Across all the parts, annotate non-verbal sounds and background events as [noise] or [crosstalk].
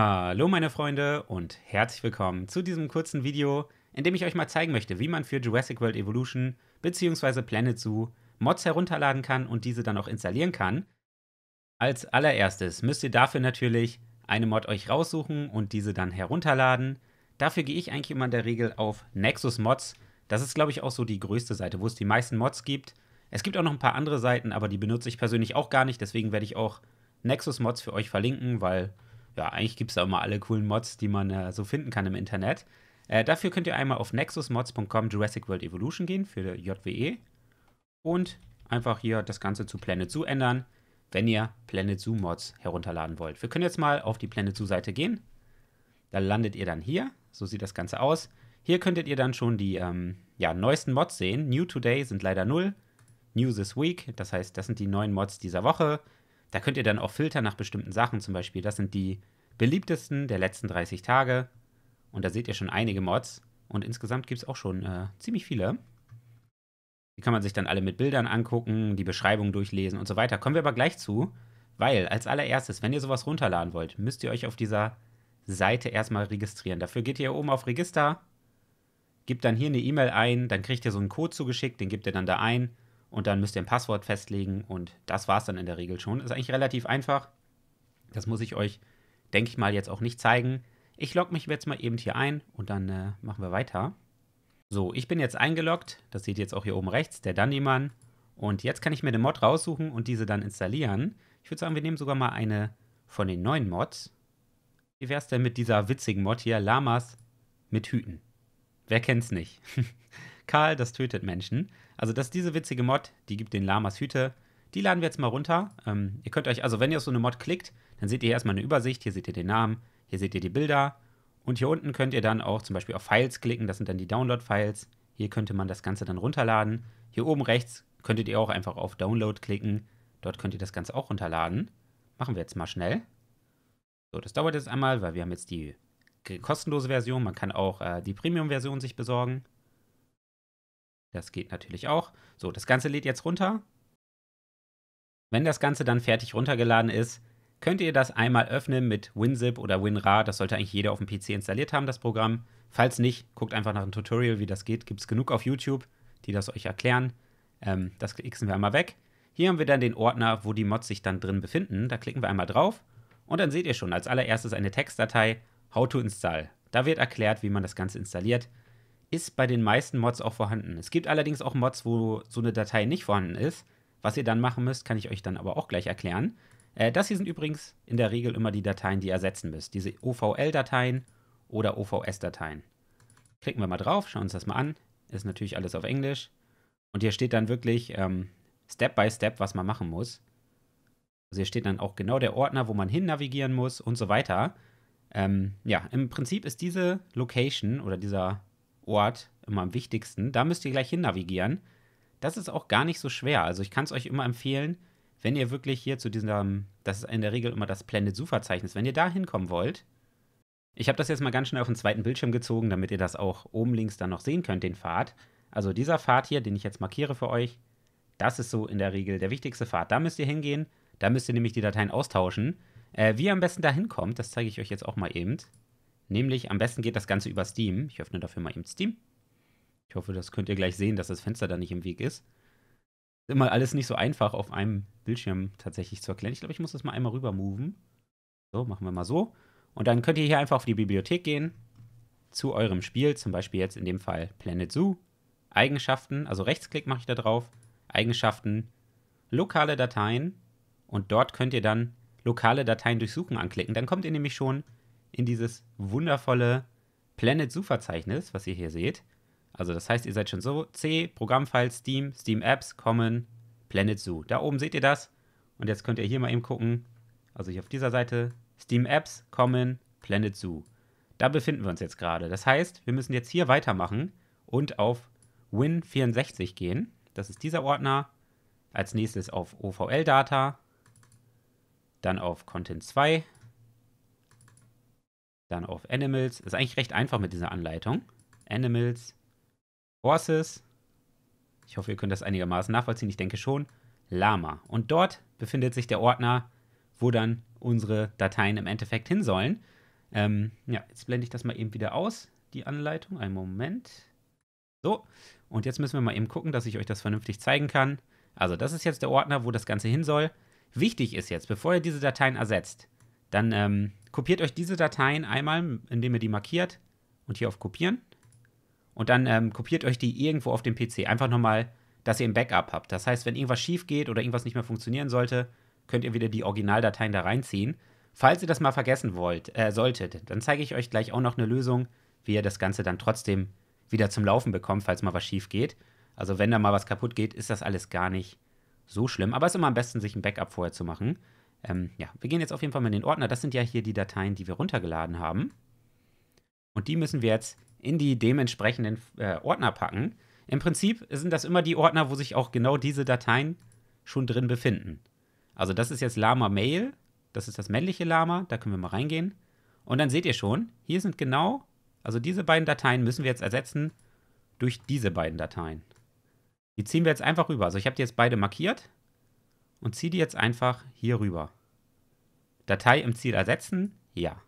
Hallo meine Freunde und herzlich willkommen zu diesem kurzen Video, in dem ich euch mal zeigen möchte, wie man für Jurassic World Evolution bzw. Planet Zoo Mods herunterladen kann und diese dann auch installieren kann. Als allererstes müsst ihr dafür natürlich eine Mod euch raussuchen und diese dann herunterladen. Dafür gehe ich eigentlich immer in der Regel auf Nexus Mods. Das ist, glaube ich, auch so die größte Seite, wo es die meisten Mods gibt. Es gibt auch noch ein paar andere Seiten, aber die benutze ich persönlich auch gar nicht. Deswegen werde ich auch Nexus Mods für euch verlinken, weil ja, eigentlich gibt es da immer alle coolen Mods, die man äh, so finden kann im Internet. Äh, dafür könnt ihr einmal auf nexusmods.com Jurassic World Evolution gehen für JWE und einfach hier das Ganze zu Planet Zoo ändern, wenn ihr Planet Zoo Mods herunterladen wollt. Wir können jetzt mal auf die Planet Zoo Seite gehen. Da landet ihr dann hier. So sieht das Ganze aus. Hier könntet ihr dann schon die ähm, ja, neuesten Mods sehen. New Today sind leider null. New This Week, das heißt, das sind die neuen Mods dieser Woche. Da könnt ihr dann auch filtern nach bestimmten Sachen, zum Beispiel, das sind die beliebtesten der letzten 30 Tage. Und da seht ihr schon einige Mods. Und insgesamt gibt es auch schon äh, ziemlich viele. Die kann man sich dann alle mit Bildern angucken, die Beschreibung durchlesen und so weiter. Kommen wir aber gleich zu, weil als allererstes, wenn ihr sowas runterladen wollt, müsst ihr euch auf dieser Seite erstmal registrieren. Dafür geht ihr oben auf Register, gebt dann hier eine E-Mail ein, dann kriegt ihr so einen Code zugeschickt, den gebt ihr dann da ein und dann müsst ihr ein Passwort festlegen und das war es dann in der Regel schon. Ist eigentlich relativ einfach. Das muss ich euch, denke ich mal, jetzt auch nicht zeigen. Ich logge mich jetzt mal eben hier ein und dann äh, machen wir weiter. So, ich bin jetzt eingeloggt. Das seht ihr jetzt auch hier oben rechts, der Dandyman. Und jetzt kann ich mir eine Mod raussuchen und diese dann installieren. Ich würde sagen, wir nehmen sogar mal eine von den neuen Mods. Wie wäre es denn mit dieser witzigen Mod hier? Lamas mit Hüten. Wer kennt's nicht? [laughs] Karl, das tötet Menschen. Also das ist diese witzige Mod, die gibt den Lamas Hüte. Die laden wir jetzt mal runter. Ähm, ihr könnt euch, also wenn ihr auf so eine Mod klickt, dann seht ihr erstmal eine Übersicht. Hier seht ihr den Namen, hier seht ihr die Bilder. Und hier unten könnt ihr dann auch zum Beispiel auf Files klicken. Das sind dann die Download-Files. Hier könnte man das Ganze dann runterladen. Hier oben rechts könntet ihr auch einfach auf Download klicken. Dort könnt ihr das Ganze auch runterladen. Machen wir jetzt mal schnell. So, das dauert jetzt einmal, weil wir haben jetzt die kostenlose Version. Man kann auch äh, die Premium-Version sich besorgen. Das geht natürlich auch. So, das Ganze lädt jetzt runter. Wenn das Ganze dann fertig runtergeladen ist, könnt ihr das einmal öffnen mit WinZip oder WinRAR. Das sollte eigentlich jeder auf dem PC installiert haben, das Programm. Falls nicht, guckt einfach nach einem Tutorial, wie das geht. Gibt es genug auf YouTube, die das euch erklären. Ähm, das xen wir einmal weg. Hier haben wir dann den Ordner, wo die Mods sich dann drin befinden. Da klicken wir einmal drauf und dann seht ihr schon als allererstes eine Textdatei How to install. Da wird erklärt, wie man das Ganze installiert ist bei den meisten Mods auch vorhanden. Es gibt allerdings auch Mods, wo so eine Datei nicht vorhanden ist. Was ihr dann machen müsst, kann ich euch dann aber auch gleich erklären. Äh, das hier sind übrigens in der Regel immer die Dateien, die ihr ersetzen müsst. Diese OVL-Dateien oder OVS-Dateien. Klicken wir mal drauf, schauen uns das mal an. Ist natürlich alles auf Englisch. Und hier steht dann wirklich ähm, Step by Step, was man machen muss. Also hier steht dann auch genau der Ordner, wo man hin navigieren muss und so weiter. Ähm, ja, im Prinzip ist diese Location oder dieser Ort immer am wichtigsten. Da müsst ihr gleich hin navigieren. Das ist auch gar nicht so schwer. Also ich kann es euch immer empfehlen, wenn ihr wirklich hier zu diesem, das ist in der Regel immer das Planet Zoo-Verzeichnis, wenn ihr da hinkommen wollt. Ich habe das jetzt mal ganz schnell auf den zweiten Bildschirm gezogen, damit ihr das auch oben links dann noch sehen könnt, den Pfad. Also dieser Pfad hier, den ich jetzt markiere für euch, das ist so in der Regel der wichtigste Pfad. Da müsst ihr hingehen, da müsst ihr nämlich die Dateien austauschen. Äh, wie ihr am besten da hinkommt, das zeige ich euch jetzt auch mal eben. Nämlich am besten geht das Ganze über Steam. Ich öffne dafür mal eben Steam. Ich hoffe, das könnt ihr gleich sehen, dass das Fenster da nicht im Weg ist. Ist immer alles nicht so einfach auf einem Bildschirm tatsächlich zu erklären. Ich glaube, ich muss das mal einmal rüber moven. So, machen wir mal so. Und dann könnt ihr hier einfach auf die Bibliothek gehen, zu eurem Spiel, zum Beispiel jetzt in dem Fall Planet Zoo. Eigenschaften, also Rechtsklick mache ich da drauf. Eigenschaften, lokale Dateien. Und dort könnt ihr dann lokale Dateien durchsuchen anklicken. Dann kommt ihr nämlich schon in dieses wundervolle Planet Zoo Verzeichnis, was ihr hier seht. Also das heißt, ihr seid schon so C, Programmfile, Steam, Steam Apps, Common, Planet Zoo. Da oben seht ihr das. Und jetzt könnt ihr hier mal eben gucken. Also hier auf dieser Seite Steam Apps, Common, Planet Zoo. Da befinden wir uns jetzt gerade. Das heißt, wir müssen jetzt hier weitermachen und auf Win64 gehen. Das ist dieser Ordner. Als nächstes auf OVL-Data. Dann auf Content 2 dann auf Animals. Ist eigentlich recht einfach mit dieser Anleitung. Animals, Horses. Ich hoffe, ihr könnt das einigermaßen nachvollziehen. Ich denke schon. Lama. Und dort befindet sich der Ordner, wo dann unsere Dateien im Endeffekt hin sollen. Ähm, ja, jetzt blende ich das mal eben wieder aus, die Anleitung. Einen Moment. So, und jetzt müssen wir mal eben gucken, dass ich euch das vernünftig zeigen kann. Also das ist jetzt der Ordner, wo das Ganze hin soll. Wichtig ist jetzt, bevor ihr diese Dateien ersetzt, dann ähm, kopiert euch diese Dateien einmal, indem ihr die markiert und hier auf Kopieren. Und dann ähm, kopiert euch die irgendwo auf dem PC. Einfach nochmal, dass ihr ein Backup habt. Das heißt, wenn irgendwas schief geht oder irgendwas nicht mehr funktionieren sollte, könnt ihr wieder die Originaldateien da reinziehen. Falls ihr das mal vergessen wollt, äh, solltet, dann zeige ich euch gleich auch noch eine Lösung, wie ihr das Ganze dann trotzdem wieder zum Laufen bekommt, falls mal was schief geht. Also wenn da mal was kaputt geht, ist das alles gar nicht so schlimm. Aber es ist immer am besten, sich ein Backup vorher zu machen. Ähm, ja, wir gehen jetzt auf jeden Fall mal in den Ordner. Das sind ja hier die Dateien, die wir runtergeladen haben. Und die müssen wir jetzt in die dementsprechenden äh, Ordner packen. Im Prinzip sind das immer die Ordner, wo sich auch genau diese Dateien schon drin befinden. Also das ist jetzt Lama Mail, das ist das männliche Lama, da können wir mal reingehen. Und dann seht ihr schon, hier sind genau, also diese beiden Dateien müssen wir jetzt ersetzen durch diese beiden Dateien. Die ziehen wir jetzt einfach rüber. Also ich habe die jetzt beide markiert und ziehe die jetzt einfach hier rüber. Datei im Ziel ersetzen, ja.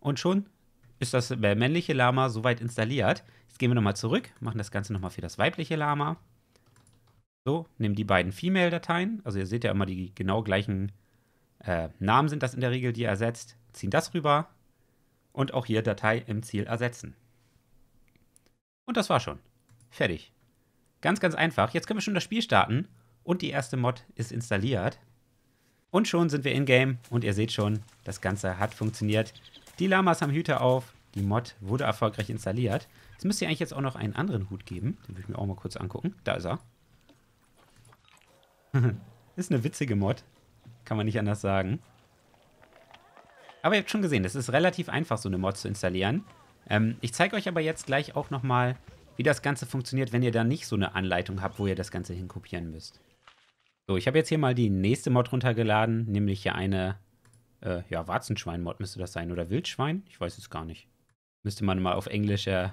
Und schon ist das männliche Lama soweit installiert. Jetzt gehen wir nochmal zurück, machen das Ganze nochmal für das weibliche Lama. So, nehmen die beiden Female-Dateien. Also ihr seht ja immer, die genau gleichen äh, Namen sind das in der Regel, die ihr ersetzt. Ziehen das rüber und auch hier Datei im Ziel ersetzen. Und das war schon. Fertig. Ganz, ganz einfach. Jetzt können wir schon das Spiel starten und die erste Mod ist installiert. Und schon sind wir in-game und ihr seht schon, das Ganze hat funktioniert. Die Lamas haben Hüte auf, die Mod wurde erfolgreich installiert. Jetzt müsst ihr eigentlich jetzt auch noch einen anderen Hut geben. Den will ich mir auch mal kurz angucken. Da ist er. [laughs] ist eine witzige Mod. Kann man nicht anders sagen. Aber ihr habt schon gesehen, es ist relativ einfach, so eine Mod zu installieren. Ähm, ich zeige euch aber jetzt gleich auch nochmal, wie das Ganze funktioniert, wenn ihr da nicht so eine Anleitung habt, wo ihr das Ganze hinkopieren müsst. So, ich habe jetzt hier mal die nächste Mod runtergeladen, nämlich hier eine, äh, ja, Warzenschwein-Mod müsste das sein. Oder Wildschwein? Ich weiß es gar nicht. Müsste man mal auf Englisch, äh,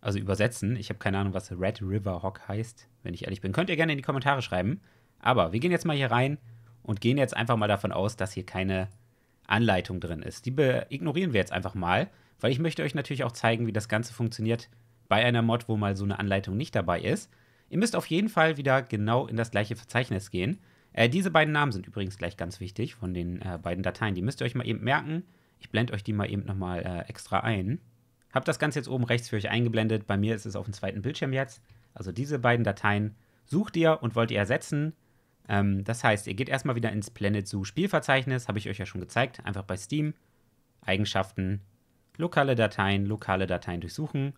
also übersetzen. Ich habe keine Ahnung, was Red River Hawk heißt, wenn ich ehrlich bin. Könnt ihr gerne in die Kommentare schreiben. Aber wir gehen jetzt mal hier rein und gehen jetzt einfach mal davon aus, dass hier keine Anleitung drin ist. Die ignorieren wir jetzt einfach mal, weil ich möchte euch natürlich auch zeigen, wie das Ganze funktioniert bei einer Mod, wo mal so eine Anleitung nicht dabei ist. Ihr müsst auf jeden Fall wieder genau in das gleiche Verzeichnis gehen. Äh, diese beiden Namen sind übrigens gleich ganz wichtig von den äh, beiden Dateien. Die müsst ihr euch mal eben merken. Ich blende euch die mal eben nochmal äh, extra ein. Hab das Ganze jetzt oben rechts für euch eingeblendet. Bei mir ist es auf dem zweiten Bildschirm jetzt. Also diese beiden Dateien sucht ihr und wollt ihr ersetzen. Ähm, das heißt, ihr geht erstmal wieder ins Planet Zoo Spielverzeichnis, habe ich euch ja schon gezeigt. Einfach bei Steam, Eigenschaften, lokale Dateien, lokale Dateien durchsuchen.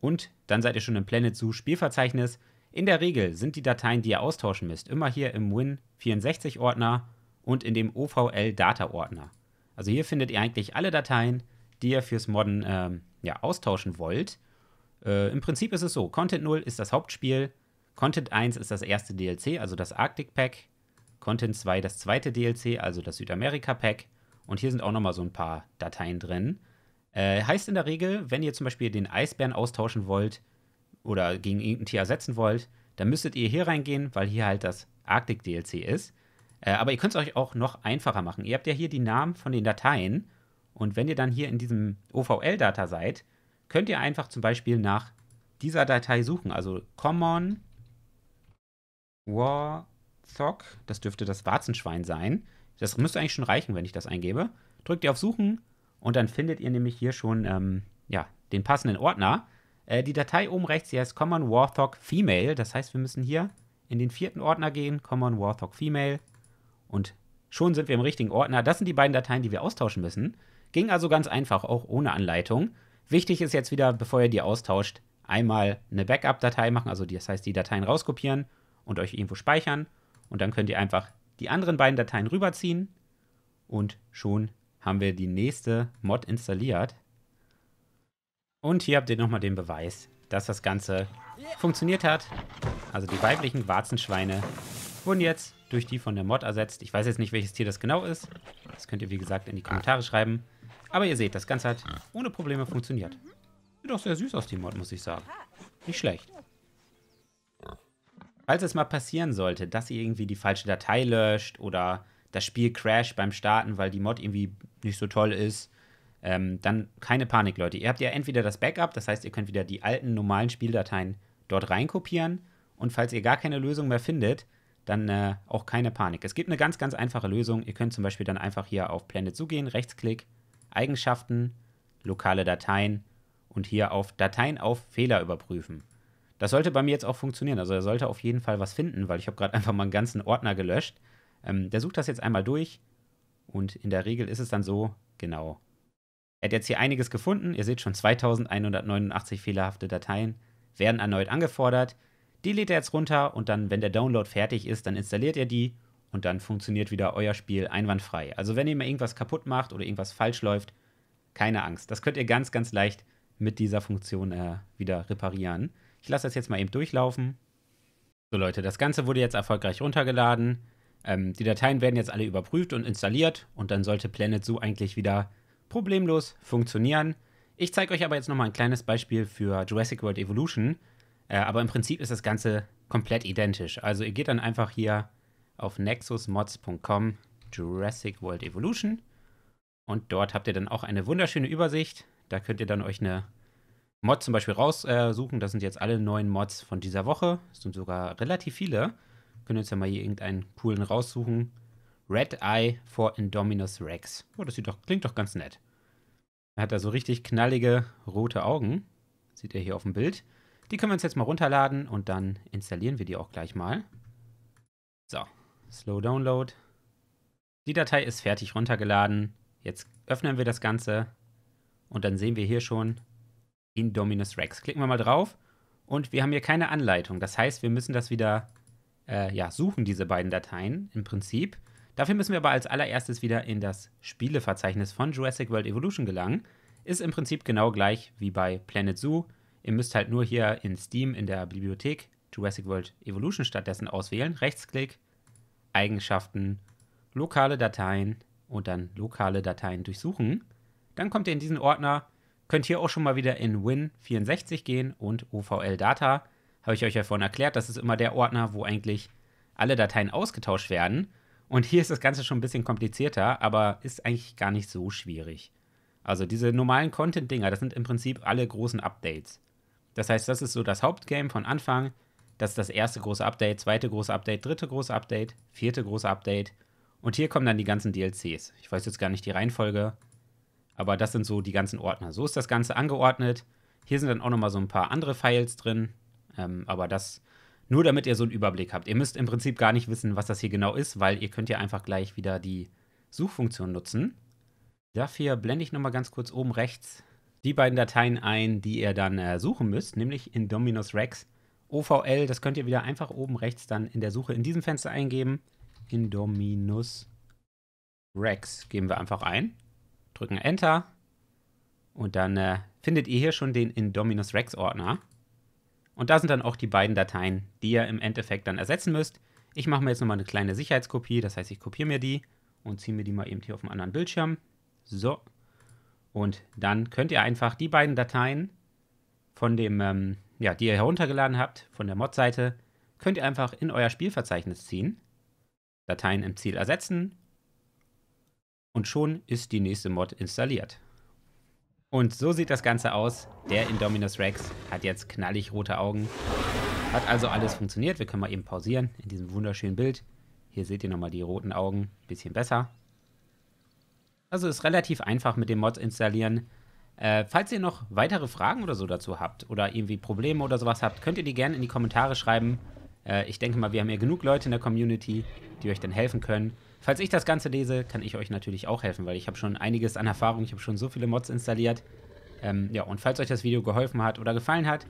Und dann seid ihr schon im Planet Zoo Spielverzeichnis. In der Regel sind die Dateien, die ihr austauschen müsst, immer hier im Win64-Ordner und in dem OVL-Data-Ordner. Also hier findet ihr eigentlich alle Dateien, die ihr fürs Modden ähm, ja, austauschen wollt. Äh, Im Prinzip ist es so: Content 0 ist das Hauptspiel, Content 1 ist das erste DLC, also das Arctic Pack. Content 2 das zweite DLC, also das Südamerika Pack. Und hier sind auch nochmal so ein paar Dateien drin. Äh, heißt in der Regel, wenn ihr zum Beispiel den Eisbären austauschen wollt oder gegen irgendein Tier ersetzen wollt, dann müsstet ihr hier reingehen, weil hier halt das Arctic DLC ist. Äh, aber ihr könnt es euch auch noch einfacher machen. Ihr habt ja hier die Namen von den Dateien. Und wenn ihr dann hier in diesem OVL-Data seid, könnt ihr einfach zum Beispiel nach dieser Datei suchen. Also Common Warthog, das dürfte das Warzenschwein sein. Das müsste eigentlich schon reichen, wenn ich das eingebe. Drückt ihr auf Suchen und dann findet ihr nämlich hier schon ähm, ja, den passenden Ordner. Äh, die Datei oben rechts, die heißt Common Warthog Female. Das heißt, wir müssen hier in den vierten Ordner gehen, Common Warthog Female. Und schon sind wir im richtigen Ordner. Das sind die beiden Dateien, die wir austauschen müssen. Ging also ganz einfach, auch ohne Anleitung. Wichtig ist jetzt wieder, bevor ihr die austauscht, einmal eine Backup-Datei machen, also das heißt die Dateien rauskopieren und euch irgendwo speichern. Und dann könnt ihr einfach die anderen beiden Dateien rüberziehen und schon haben wir die nächste Mod installiert. Und hier habt ihr nochmal den Beweis, dass das Ganze funktioniert hat. Also die weiblichen Warzenschweine wurden jetzt durch die von der Mod ersetzt. Ich weiß jetzt nicht, welches Tier das genau ist. Das könnt ihr, wie gesagt, in die Kommentare schreiben. Aber ihr seht, das Ganze hat ohne Probleme funktioniert. Sieht auch sehr süß aus, die Mod, muss ich sagen. Nicht schlecht. Falls es mal passieren sollte, dass ihr irgendwie die falsche Datei löscht oder das Spiel crasht beim Starten, weil die Mod irgendwie nicht so toll ist, ähm, dann keine Panik, Leute. Ihr habt ja entweder das Backup, das heißt, ihr könnt wieder die alten normalen Spieldateien dort reinkopieren und falls ihr gar keine Lösung mehr findet, dann äh, auch keine Panik. Es gibt eine ganz, ganz einfache Lösung. Ihr könnt zum Beispiel dann einfach hier auf Planet zugehen, Rechtsklick, Eigenschaften, lokale Dateien und hier auf Dateien auf Fehler überprüfen. Das sollte bei mir jetzt auch funktionieren. Also er sollte auf jeden Fall was finden, weil ich habe gerade [laughs] einfach mal einen ganzen Ordner gelöscht. Ähm, der sucht das jetzt einmal durch und in der Regel ist es dann so, genau. Er hat jetzt hier einiges gefunden. Ihr seht schon 2189 fehlerhafte Dateien werden erneut angefordert. Die lädt er jetzt runter und dann, wenn der Download fertig ist, dann installiert er die und dann funktioniert wieder euer Spiel einwandfrei. Also wenn ihr mal irgendwas kaputt macht oder irgendwas falsch läuft, keine Angst. Das könnt ihr ganz, ganz leicht mit dieser Funktion äh, wieder reparieren. Ich lasse das jetzt mal eben durchlaufen. So Leute, das Ganze wurde jetzt erfolgreich runtergeladen. Ähm, die Dateien werden jetzt alle überprüft und installiert und dann sollte Planet Zoo eigentlich wieder problemlos funktionieren. Ich zeige euch aber jetzt nochmal ein kleines Beispiel für Jurassic World Evolution. Äh, aber im Prinzip ist das Ganze komplett identisch. Also ihr geht dann einfach hier auf nexusmods.com Jurassic World Evolution und dort habt ihr dann auch eine wunderschöne Übersicht. Da könnt ihr dann euch eine Mod zum Beispiel raussuchen. Äh, das sind jetzt alle neuen Mods von dieser Woche. Das sind sogar relativ viele. Können jetzt ja mal hier irgendeinen coolen raussuchen. Red Eye for Indominus Rex. Oh, das doch, klingt doch ganz nett. Er hat da so richtig knallige rote Augen. Seht ihr hier auf dem Bild. Die können wir uns jetzt mal runterladen und dann installieren wir die auch gleich mal. So, Slow Download. Die Datei ist fertig runtergeladen. Jetzt öffnen wir das Ganze und dann sehen wir hier schon Indominus Rex. Klicken wir mal drauf und wir haben hier keine Anleitung. Das heißt, wir müssen das wieder äh, ja, suchen, diese beiden Dateien im Prinzip. Dafür müssen wir aber als allererstes wieder in das Spieleverzeichnis von Jurassic World Evolution gelangen. Ist im Prinzip genau gleich wie bei Planet Zoo. Ihr müsst halt nur hier in Steam in der Bibliothek Jurassic World Evolution stattdessen auswählen. Rechtsklick, Eigenschaften, lokale Dateien und dann lokale Dateien durchsuchen. Dann kommt ihr in diesen Ordner, könnt hier auch schon mal wieder in Win64 gehen und OVL Data. Habe ich euch ja vorhin erklärt, das ist immer der Ordner, wo eigentlich alle Dateien ausgetauscht werden. Und hier ist das Ganze schon ein bisschen komplizierter, aber ist eigentlich gar nicht so schwierig. Also diese normalen Content-Dinger, das sind im Prinzip alle großen Updates. Das heißt, das ist so das Hauptgame von Anfang. Das ist das erste große Update, zweite große Update, dritte große Update, vierte große Update. Und hier kommen dann die ganzen DLCs. Ich weiß jetzt gar nicht die Reihenfolge, aber das sind so die ganzen Ordner. So ist das Ganze angeordnet. Hier sind dann auch nochmal so ein paar andere Files drin, ähm, aber das nur damit ihr so einen Überblick habt. Ihr müsst im Prinzip gar nicht wissen, was das hier genau ist, weil ihr könnt ja einfach gleich wieder die Suchfunktion nutzen. Dafür blende ich nochmal ganz kurz oben rechts die beiden Dateien ein, die ihr dann äh, suchen müsst, nämlich Indominus Rex OVL. Das könnt ihr wieder einfach oben rechts dann in der Suche in diesem Fenster eingeben. Indominus Rex geben wir einfach ein, drücken Enter und dann äh, findet ihr hier schon den Indominus Rex Ordner. Und da sind dann auch die beiden Dateien, die ihr im Endeffekt dann ersetzen müsst. Ich mache mir jetzt nochmal eine kleine Sicherheitskopie, das heißt, ich kopiere mir die und ziehe mir die mal eben hier auf dem anderen Bildschirm. So, und dann könnt ihr einfach die beiden Dateien von dem, ähm, ja, die ihr heruntergeladen habt, von der Mod-Seite, könnt ihr einfach in euer Spielverzeichnis ziehen, Dateien im Ziel ersetzen und schon ist die nächste Mod installiert. Und so sieht das Ganze aus. Der Indominus Rex hat jetzt knallig rote Augen. Hat also alles funktioniert. Wir können mal eben pausieren in diesem wunderschönen Bild. Hier seht ihr nochmal die roten Augen. Bisschen besser. Also ist relativ einfach mit dem Mod installieren. Äh, falls ihr noch weitere Fragen oder so dazu habt oder irgendwie Probleme oder sowas habt, könnt ihr die gerne in die Kommentare schreiben. Äh, ich denke mal, wir haben ja genug Leute in der Community, die euch dann helfen können. Falls ich das Ganze lese, kann ich euch natürlich auch helfen, weil ich habe schon einiges an Erfahrung, ich habe schon so viele Mods installiert. Ähm, ja, und falls euch das Video geholfen hat oder gefallen hat,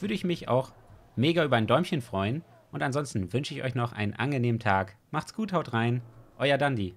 würde ich mich auch mega über ein Däumchen freuen. Und ansonsten wünsche ich euch noch einen angenehmen Tag. Macht's gut, haut rein. Euer Dandy.